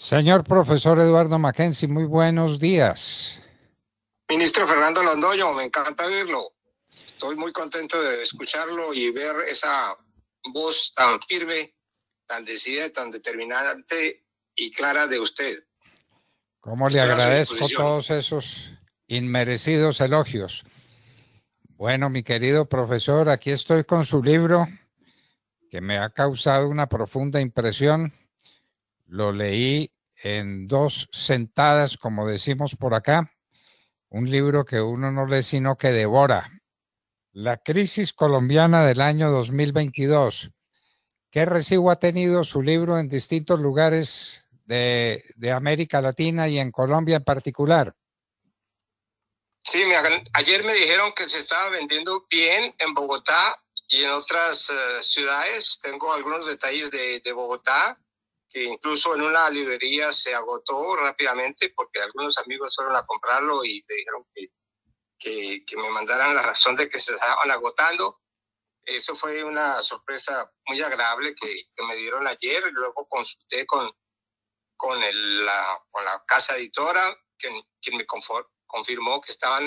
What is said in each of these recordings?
Señor profesor Eduardo Mackenzie, muy buenos días. Ministro Fernando Londoño, me encanta verlo. Estoy muy contento de escucharlo y ver esa voz tan firme, tan decidida, tan determinante y clara de usted. ¿Cómo le agradezco todos esos inmerecidos elogios? Bueno, mi querido profesor, aquí estoy con su libro que me ha causado una profunda impresión lo leí en dos sentadas, como decimos por acá. Un libro que uno no lee sino que devora. La crisis colombiana del año 2022. ¿Qué recibo ha tenido su libro en distintos lugares de, de América Latina y en Colombia en particular? Sí, ayer me dijeron que se estaba vendiendo bien en Bogotá y en otras eh, ciudades. Tengo algunos detalles de, de Bogotá que incluso en una librería se agotó rápidamente porque algunos amigos fueron a comprarlo y me dijeron que, que, me mandaran la razón de que se estaban agotando. Eso fue una sorpresa muy agradable que, me dieron ayer. Luego consulté con, con, el, la, con la casa editora, quien, quien me confirmó que estaban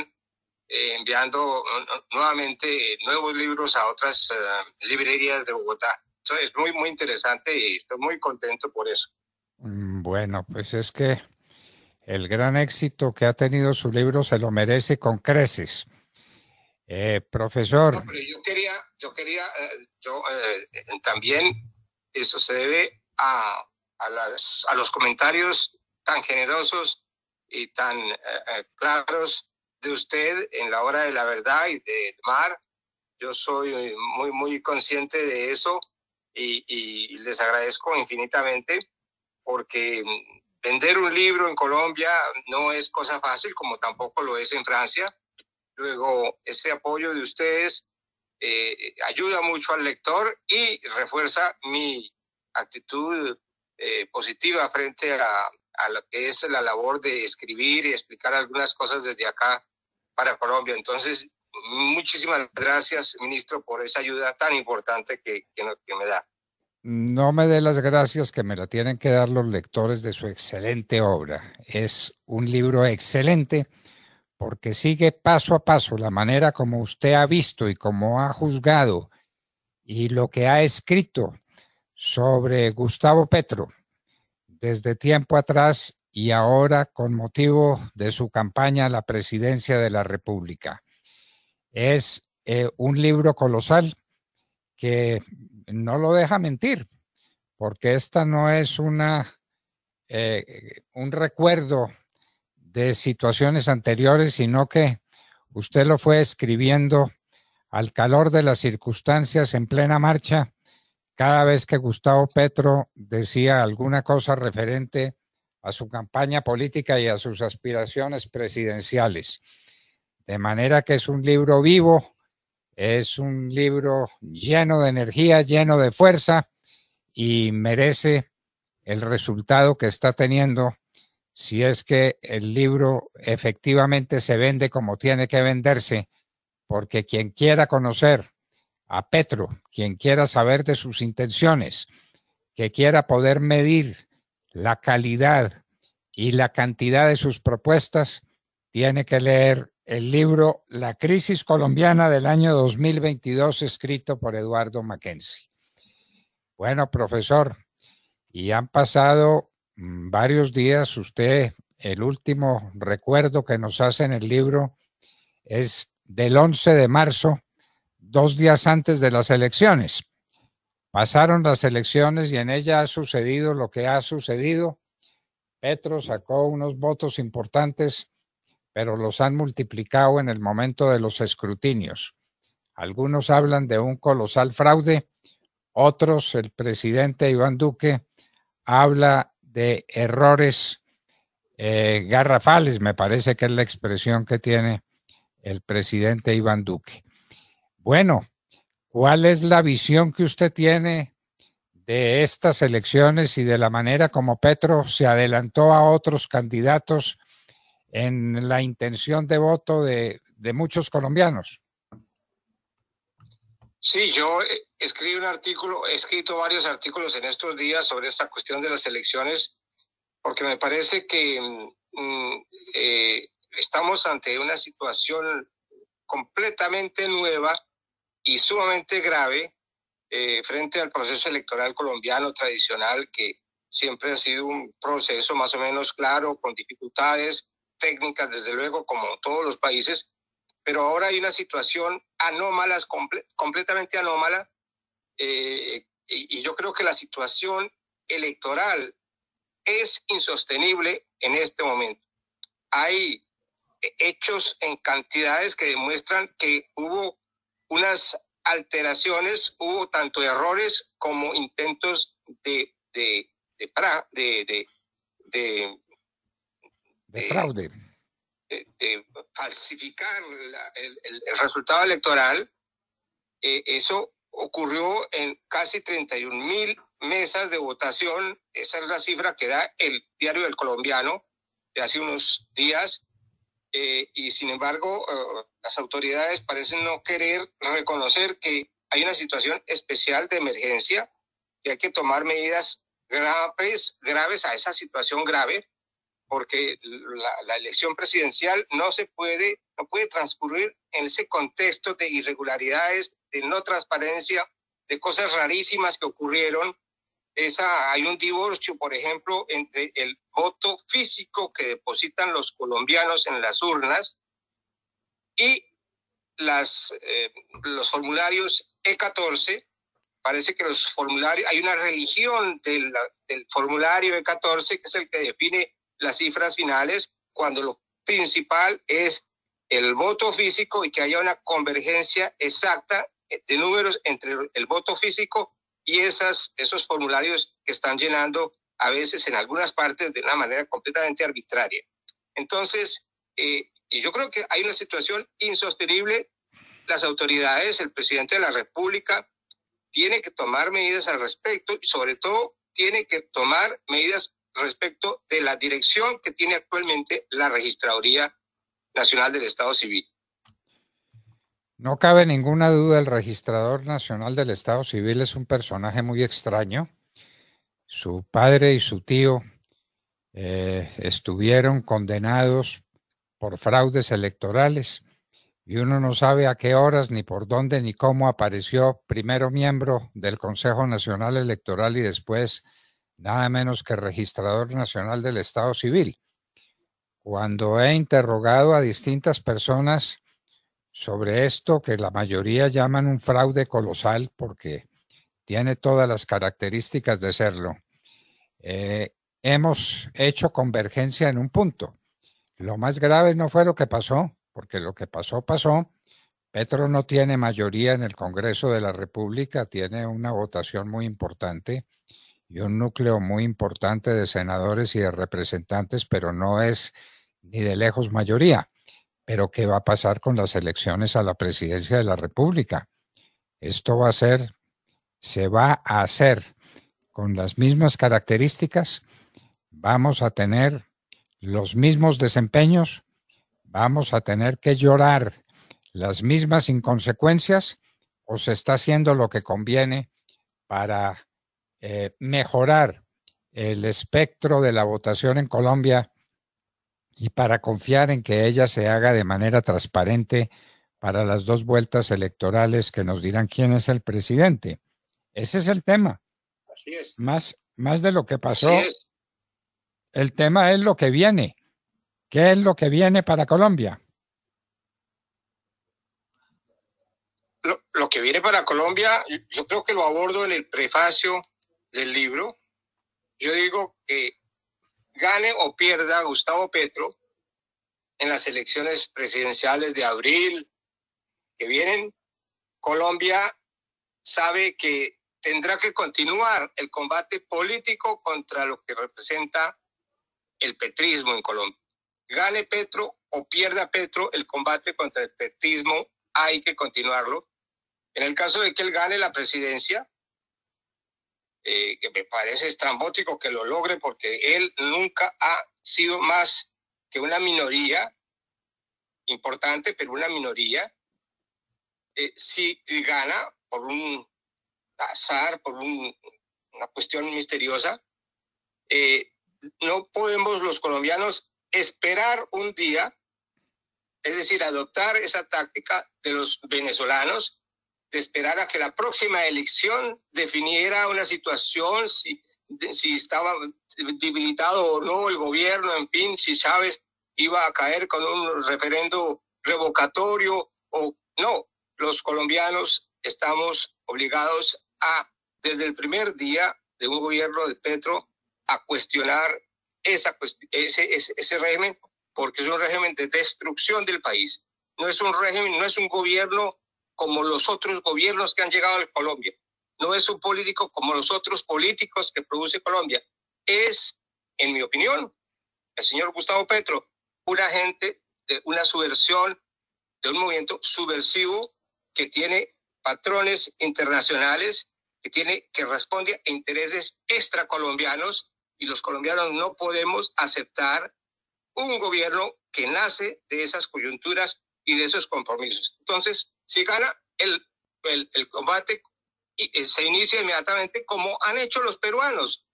eh, enviando nuevamente nuevos libros a otras uh, librerías de Bogotá es muy, muy interesante y estoy muy contento por eso. Mm, bueno, pues es que el gran éxito que ha tenido su libro se lo merece con creces. Eh, profesor. No, pero yo quería, yo quería, eh, yo eh, también, eso se debe a, a, las, a los comentarios tan generosos y tan claros de usted en la hora de la verdad y de Mar. Yo soy muy, muy consciente de eso y, les agradezco infinitamente porque vender un libro en Colombia no es cosa fácil, como tampoco lo es en Francia. Luego, ese apoyo de ustedes eh, ayuda mucho al lector y refuerza mi actitud eh, positiva frente a, a, lo que es la labor de escribir y explicar algunas cosas desde acá para Colombia. Entonces, muchísimas gracias, ministro, por esa ayuda tan importante que, me da. No me dé las gracias que me la tienen que dar los lectores de su excelente obra. Es un libro excelente porque sigue paso a paso la manera como usted ha visto y como ha juzgado y lo que ha escrito sobre Gustavo Petro desde tiempo atrás y ahora con motivo de su campaña a la presidencia de la República. Es eh, un libro colosal que no lo deja mentir, porque esta no es una, eh, un recuerdo de situaciones anteriores, sino que usted lo fue escribiendo al calor de las circunstancias en plena marcha, cada vez que Gustavo Petro decía alguna cosa referente a su campaña política y a sus aspiraciones presidenciales. De manera que es un libro vivo, es un libro lleno de energía, lleno de fuerza y merece el resultado que está teniendo si es que el libro efectivamente se vende como tiene que venderse, porque quien quiera conocer a Petro, quien quiera saber de sus intenciones, que quiera poder medir la calidad y la cantidad de sus propuestas, tiene que leer el libro La crisis colombiana del año 2022, escrito por Eduardo Mackenzie. Bueno, profesor, y han pasado mm, varios días. Usted, el último recuerdo que nos hace en el libro es del 11 de marzo, dos días antes de las elecciones. Pasaron las elecciones y en ella ha sucedido lo que ha sucedido. Petro sacó unos votos importantes pero los han multiplicado en el momento de los escrutinios. Algunos hablan de un colosal fraude, otros, el presidente Iván Duque, habla de errores eh, garrafales, me parece que es la expresión que tiene el presidente Iván Duque. Bueno, ¿cuál es la visión que usted tiene de estas elecciones y de la manera como Petro se adelantó a otros candidatos en la intención de voto de, muchos colombianos. Sí, yo eh, escribí un artículo, he escrito varios artículos en estos días sobre esta cuestión de las elecciones porque me parece que mm, eh, estamos ante una situación completamente nueva y sumamente grave eh, frente al proceso electoral colombiano tradicional que siempre ha sido un proceso más o menos claro, con dificultades técnicas, desde luego, como todos los países, pero ahora hay una situación anómala, completamente anómala, eh, y, yo creo que la situación electoral es insostenible en este momento. Hay hechos en cantidades que demuestran que hubo unas alteraciones, hubo tanto errores como intentos de, de, fraude. De, falsificar el, el, resultado electoral. Eh, eso ocurrió en casi 31 mil mesas de votación. Esa es la cifra que da el diario del colombiano de hace unos días. Eh, y sin embargo, eh, las autoridades parecen no querer reconocer que hay una situación especial de emergencia y hay que tomar medidas graves, graves a esa situación grave, porque la, la, elección presidencial no se puede, no puede transcurrir en ese contexto de irregularidades, de no transparencia, de cosas rarísimas que ocurrieron esa, hay un divorcio, por ejemplo, entre el voto físico que depositan los colombianos en las urnas y las, eh, los formularios E14. Parece que los formularios, hay una religión del, del formulario E14 que es el que define las cifras finales, cuando lo principal es el voto físico y que haya una convergencia exacta de números entre el voto físico y esas, esos formularios que están llenando a veces en algunas partes de una manera completamente arbitraria. Entonces, eh, yo creo que hay una situación insostenible. Las autoridades, el presidente de la República, tiene que tomar medidas al respecto y sobre todo tiene que tomar medidas respecto de la dirección que tiene actualmente la Registraduría Nacional del Estado Civil. No cabe ninguna duda, el registrador nacional del Estado Civil es un personaje muy extraño. Su padre y su tío eh, estuvieron condenados por fraudes electorales y uno no sabe a qué horas, ni por dónde, ni cómo apareció primero miembro del Consejo Nacional Electoral y después nada menos que registrador nacional del Estado Civil. Cuando he interrogado a distintas personas, sobre esto que la mayoría llaman un fraude colosal porque tiene todas las características de serlo. Eh, hemos hecho convergencia en un punto. Lo más grave no fue lo que pasó, porque lo que pasó pasó. Petro no tiene mayoría en el Congreso de la República, tiene una votación muy importante y un núcleo muy importante de senadores y de representantes, pero no es ni de lejos mayoría. Pero ¿qué va a pasar con las elecciones a la presidencia de la República? Esto va a ser, se va a hacer con las mismas características, vamos a tener los mismos desempeños, vamos a tener que llorar las mismas inconsecuencias o se está haciendo lo que conviene para eh, mejorar el espectro de la votación en Colombia y para confiar en que ella se haga de manera transparente para las dos vueltas electorales que nos dirán quién es el presidente. Ese es el tema. Así es. Más, más de lo que pasó. El tema es lo que viene. ¿Qué es lo que viene para Colombia? Lo, lo que viene para Colombia, yo creo que lo abordo en el prefacio del libro. Yo digo que gane o pierda Gustavo Petro en las elecciones presidenciales de abril que vienen, Colombia sabe que tendrá que continuar el combate político contra lo que representa el petrismo en Colombia. Gane Petro o pierda Petro, el combate contra el petrismo hay que continuarlo. En el caso de que él gane la presidencia, eh, que me parece estrambótico que lo logre porque él nunca ha sido más que una minoría importante, pero una minoría. Eh, si gana por un azar, por una cuestión misteriosa, eh, no podemos los colombianos esperar un día, es decir, adoptar esa táctica de los venezolanos, de esperar a que la próxima elección definiera una situación, si, si estaba debilitado o no el gobierno, en fin, si Chávez iba a caer con un referendo revocatorio o no. Los colombianos estamos obligados a, desde el primer día de un gobierno de Petro, a cuestionar esa, ese, ese, ese régimen porque es un régimen de destrucción del país. No es un régimen, no es un gobierno como los otros gobiernos que han llegado a Colombia. No es un político como los otros políticos que produce Colombia. Es, en mi opinión, el señor Gustavo Petro, un agente de una subversión, de un movimiento subversivo que tiene patrones internacionales, que tiene que responde a intereses extracolombianos y los colombianos no podemos aceptar un gobierno que nace de esas coyunturas y de esos compromisos. Entonces, si gana el, el, combate, y, eh, se inicia inmediatamente como han hecho los peruanos.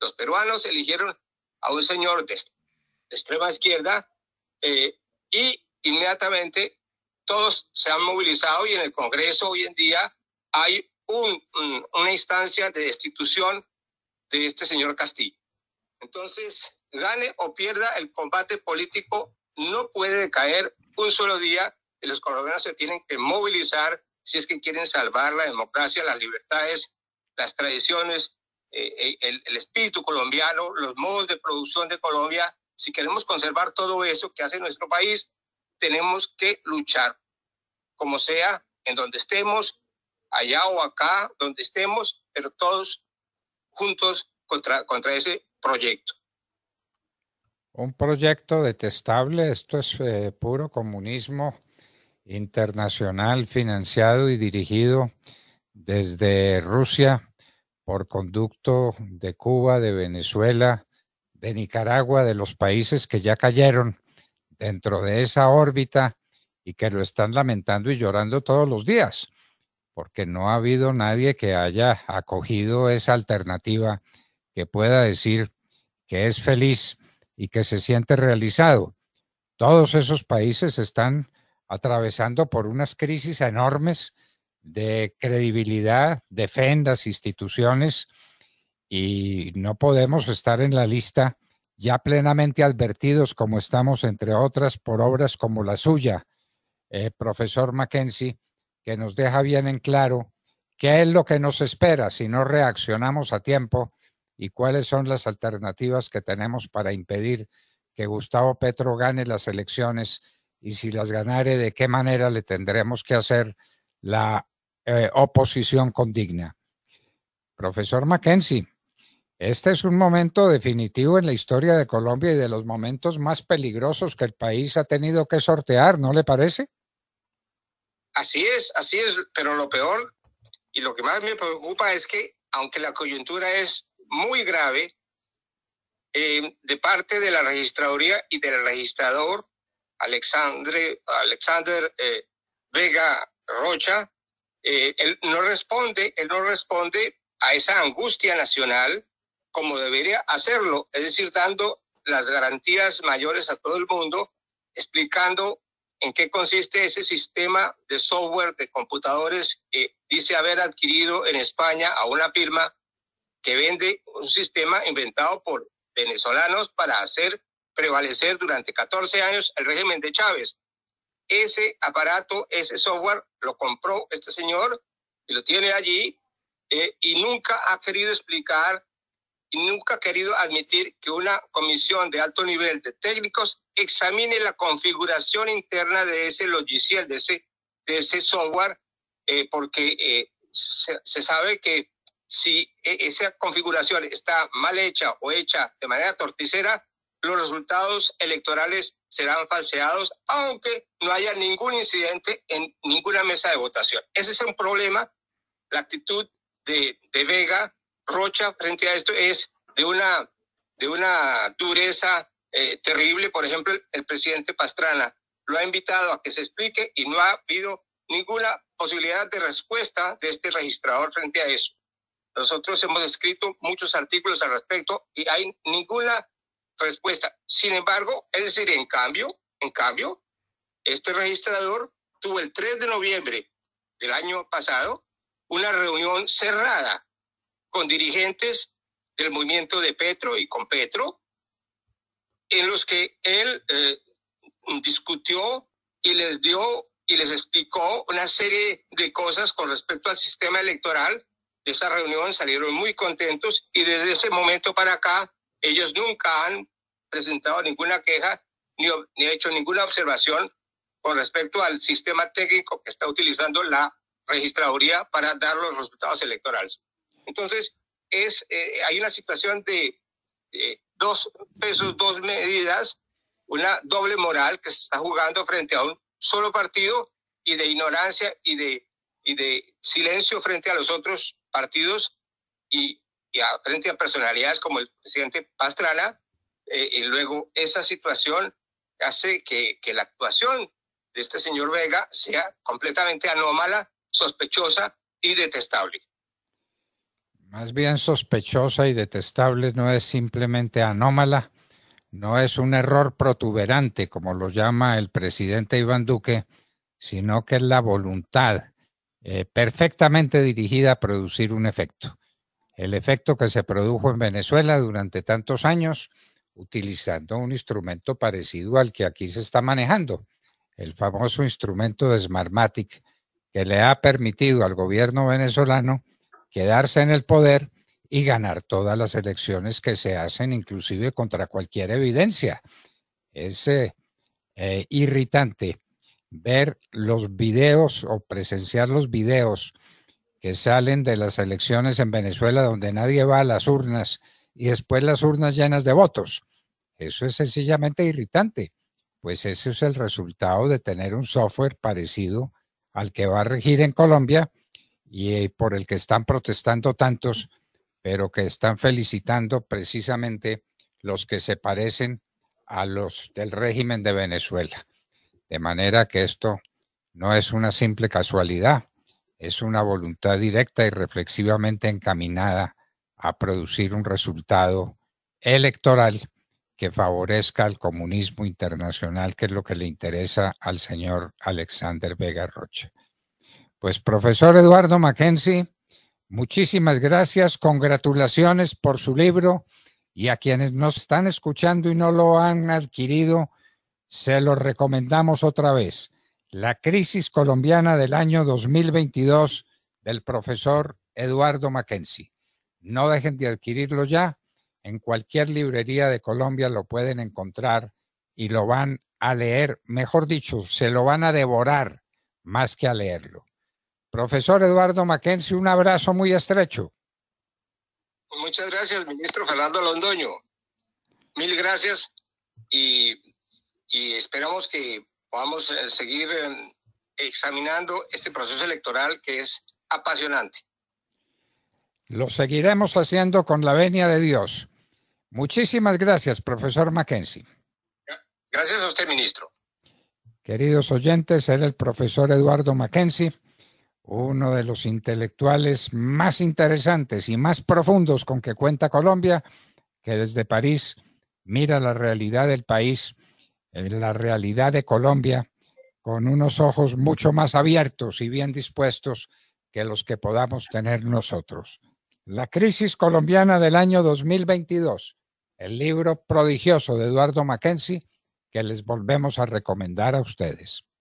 Los peruanos eligieron a un señor de, extrema izquierda eh, y inmediatamente todos se han movilizado y en el Congreso hoy en día hay un, una instancia de destitución de este señor Castillo. Entonces, gane o pierda el combate político, no puede caer un solo día y los colombianos se tienen que movilizar si es que quieren salvar la democracia, las libertades, las tradiciones, eh, eh, el, el, espíritu colombiano, los modos de producción de Colombia. Si queremos conservar todo eso que hace nuestro país, tenemos que luchar, como sea, en donde estemos, allá o acá, donde estemos, pero todos juntos contra, contra ese proyecto. Un proyecto detestable, esto es eh, puro comunismo internacional financiado y dirigido desde Rusia por conducto de Cuba, de Venezuela, de Nicaragua, de los países que ya cayeron dentro de esa órbita y que lo están lamentando y llorando todos los días, porque no ha habido nadie que haya acogido esa alternativa que pueda decir que es feliz y que se siente realizado. Todos esos países están atravesando por unas crisis enormes de credibilidad, de fe en las instituciones y no podemos estar en la lista ya plenamente advertidos como estamos, entre otras, por obras como la suya, eh, profesor Mackenzie, que nos deja bien en claro qué es lo que nos espera si no reaccionamos a tiempo y cuáles son las alternativas que tenemos para impedir que Gustavo Petro gane las elecciones y si las ganare, de qué manera le tendremos que hacer la eh, oposición condigna. Profesor Mackenzie, este es un momento definitivo en la historia de Colombia y de los momentos más peligrosos que el país ha tenido que sortear, ¿no le parece? Así es, así es, pero lo peor y lo que más me preocupa es que aunque la coyuntura es muy grave eh, de parte de la registraduría y del registrador Alexandre, Alexander eh, Vega Rocha. Eh, él no responde, él no responde a esa angustia nacional como debería hacerlo, es decir, dando las garantías mayores a todo el mundo, explicando en qué consiste ese sistema de software de computadores que dice haber adquirido en España a una firma que vende un sistema inventado por venezolanos para hacer prevalecer durante 14 años el régimen de Chávez. Ese aparato, ese software lo compró este señor y lo tiene allí eh, y nunca ha querido explicar y nunca ha querido admitir que una comisión de alto nivel de técnicos examine la configuración interna de ese logiciel, de ese, de ese software, eh, porque eh, se, se, sabe que si e, esa configuración está mal hecha o hecha de manera torticera, los resultados electorales serán falseados, aunque no haya ningún incidente en ninguna mesa de votación. Ese es un problema. La actitud de, de Vega Rocha frente a esto es de una, de una dureza eh, terrible. Por ejemplo, el, el presidente Pastrana lo ha invitado a que se explique y no ha habido ninguna posibilidad de respuesta de este registrador frente a eso. Nosotros hemos escrito muchos artículos al respecto y hay ninguna respuesta. Sin embargo, es decir, en cambio, en cambio, este registrador tuvo el 3 de noviembre del año pasado una reunión cerrada con dirigentes del movimiento de Petro y con Petro, en los que él eh, discutió y les dio y les explicó una serie de cosas con respecto al sistema electoral. De esa reunión salieron muy contentos y desde ese momento para acá ellos nunca han presentado ninguna queja ni, ni hecho ninguna observación con respecto al sistema técnico que está utilizando la registraduría para dar los resultados electorales. Entonces, es, eh, hay una situación de dos pesos, dos medidas, una doble moral que se está jugando frente a un solo partido y de ignorancia y de, y de silencio frente a los otros partidos y, y a, frente a personalidades como el presidente Pastrana. Eh, y luego esa situación hace que, que la actuación de este señor Vega sea completamente anómala, sospechosa y detestable. Más bien sospechosa y detestable no es simplemente anómala, no es un error protuberante, como lo llama el presidente Iván Duque, sino que es la voluntad eh, perfectamente dirigida a producir un efecto. El efecto que se produjo en Venezuela durante tantos años, utilizando un instrumento parecido al que aquí se está manejando, el famoso instrumento de Smartmatic, que le ha permitido al gobierno venezolano quedarse en el poder y ganar todas las elecciones que se hacen, inclusive contra cualquier evidencia. Es eh, eh, irritante ver los videos o presenciar los videos que salen de las elecciones en Venezuela donde nadie va a las urnas y después las urnas llenas de votos. Eso es sencillamente irritante, pues ese es el resultado de tener un software parecido al que va a regir en Colombia y eh, por el que están protestando tantos, pero que están felicitando precisamente los que se parecen a los del régimen de Venezuela. De manera que esto no es una simple casualidad, es una voluntad directa y reflexivamente encaminada a producir un resultado electoral que favorezca al comunismo internacional, que es lo que le interesa al señor Alexander Vega Rocha. Pues profesor Eduardo Mackenzie, muchísimas gracias, congratulaciones por su libro y a quienes nos están escuchando y no lo han adquirido, se lo recomendamos otra vez. La crisis colombiana del año 2022 del profesor Eduardo Mackenzie. No dejen de adquirirlo ya. En cualquier librería de Colombia lo pueden encontrar y lo van a leer, mejor dicho, se lo van a devorar más que a leerlo. Profesor Eduardo Mackenzie, un abrazo muy estrecho. Muchas gracias, ministro Fernando Londoño. Mil gracias y, esperamos que podamos seguir em, examinando este proceso electoral que es apasionante. Lo seguiremos haciendo con la venia de Dios. Muchísimas gracias, profesor Mackenzie. Gracias a usted, ministro. Queridos oyentes, era el profesor Eduardo Mackenzie uno de los intelectuales más interesantes y más profundos con que cuenta Colombia, que desde París mira la realidad del país, eh, la realidad de Colombia, con unos ojos mucho más abiertos y bien dispuestos que los que podamos tener nosotros. La crisis colombiana del año 2022, el libro prodigioso de Eduardo Mackenzie, que les volvemos a recomendar a ustedes.